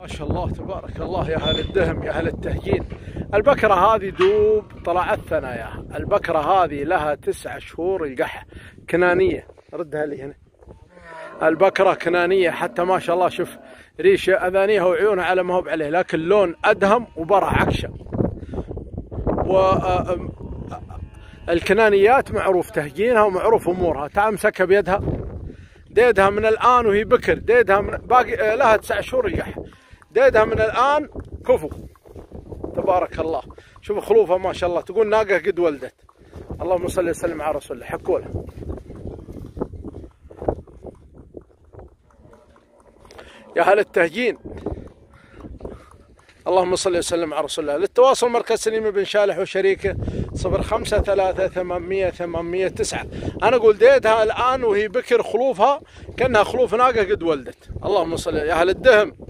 ما شاء الله تبارك الله يا أهل الدهم يا أهل التهجين البكرة هذه دوب طلعت ثناياها البكرة هذه لها تسع شهور القح كنانية. ردها لي هنا. البكرة كنانية. حتى ما شاء الله شوف ريش أذانيها وعيونها على ما هو عليه لكن لون أدهم وبرع عكشه. و الكنانيات معروف تهجينها ومعروف أمورها. تمسكها بيدها. ديدها من الآن وهي بكر. ديدها من باقي لها تسع شهور القح ديدها من الآن كفو. تبارك الله. شوف خلوفها ما شاء الله. تقول ناقة قد ولدت. اللهم صل وسلم على رسول الله. حكوا له. يا هل التهجين. اللهم صل وسلم على رسول الله. للتواصل مركز سليم بن شالح وشريكه صفر خمسة ثلاثة ثمانمية ثمانمية تسعة. أنا أقول ديتها الآن وهي بكر خلوفها كأنها خلوف ناقة قد ولدت. اللهم صل يا أهل الدهم.